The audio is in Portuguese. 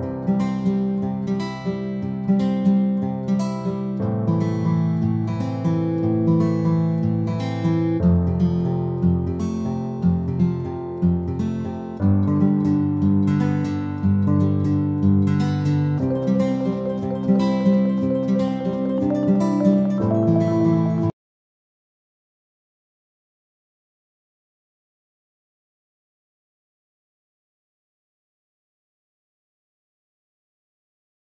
Música